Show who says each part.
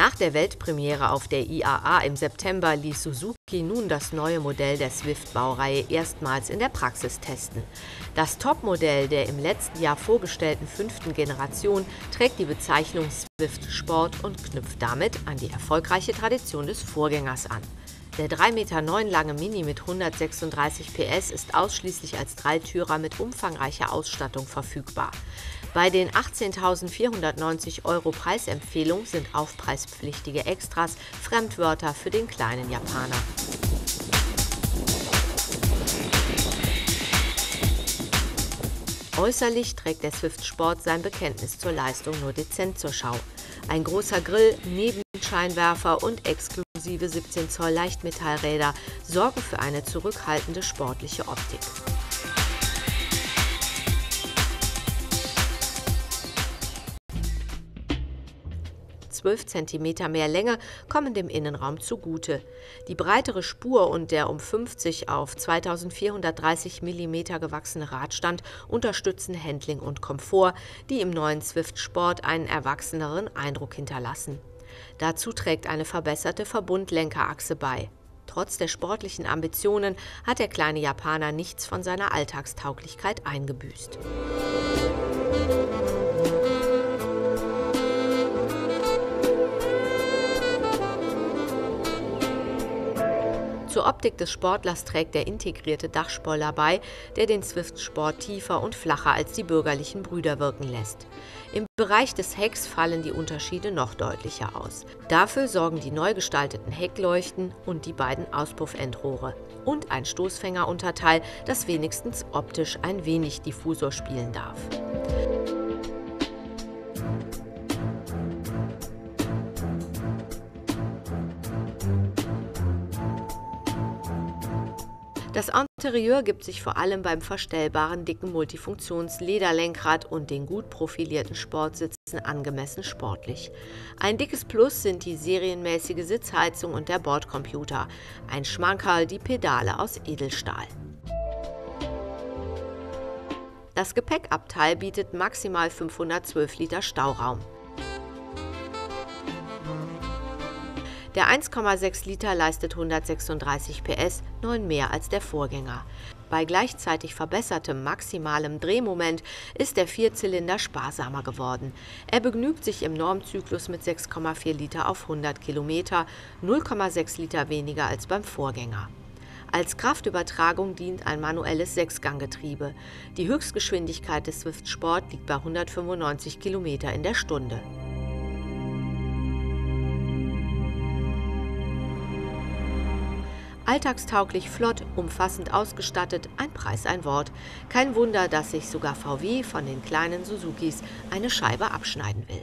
Speaker 1: Nach der Weltpremiere auf der IAA im September ließ Suzuki nun das neue Modell der Swift-Baureihe erstmals in der Praxis testen. Das Topmodell der im letzten Jahr vorgestellten fünften Generation trägt die Bezeichnung Swift Sport und knüpft damit an die erfolgreiche Tradition des Vorgängers an. Der 3,9 Meter lange Mini mit 136 PS ist ausschließlich als Dreitürer mit umfangreicher Ausstattung verfügbar. Bei den 18.490 Euro Preisempfehlung sind aufpreispflichtige Extras Fremdwörter für den kleinen Japaner. Äußerlich trägt der Swift Sport sein Bekenntnis zur Leistung nur dezent zur Schau. Ein großer Grill, Nebenscheinwerfer und exklusive 17 Zoll Leichtmetallräder sorgen für eine zurückhaltende sportliche Optik. 12 cm mehr Länge kommen dem Innenraum zugute. Die breitere Spur und der um 50 auf 2430 mm gewachsene Radstand unterstützen Handling und Komfort, die im neuen Swift Sport einen erwachseneren Eindruck hinterlassen. Dazu trägt eine verbesserte Verbundlenkerachse bei. Trotz der sportlichen Ambitionen hat der kleine Japaner nichts von seiner Alltagstauglichkeit eingebüßt. Zur Optik des Sportlers trägt der integrierte Dachspoiler bei, der den Swift Sport tiefer und flacher als die bürgerlichen Brüder wirken lässt. Im Bereich des Hecks fallen die Unterschiede noch deutlicher aus. Dafür sorgen die neu gestalteten Heckleuchten und die beiden Auspuffendrohre und ein Stoßfängerunterteil, das wenigstens optisch ein wenig Diffusor spielen darf. Das Interieur gibt sich vor allem beim verstellbaren dicken Multifunktions-Lederlenkrad und den gut profilierten Sportsitzen angemessen sportlich. Ein dickes Plus sind die serienmäßige Sitzheizung und der Bordcomputer. Ein Schmankerl die Pedale aus Edelstahl. Das Gepäckabteil bietet maximal 512 Liter Stauraum. Der 1,6 Liter leistet 136 PS, 9 mehr als der Vorgänger. Bei gleichzeitig verbessertem maximalem Drehmoment ist der Vierzylinder sparsamer geworden. Er begnügt sich im Normzyklus mit 6,4 Liter auf 100 Kilometer, 0,6 Liter weniger als beim Vorgänger. Als Kraftübertragung dient ein manuelles Sechsganggetriebe. Die Höchstgeschwindigkeit des Swift Sport liegt bei 195 Kilometer in der Stunde. Alltagstauglich, flott, umfassend ausgestattet, ein Preis, ein Wort. Kein Wunder, dass sich sogar VW von den kleinen Suzukis eine Scheibe abschneiden will.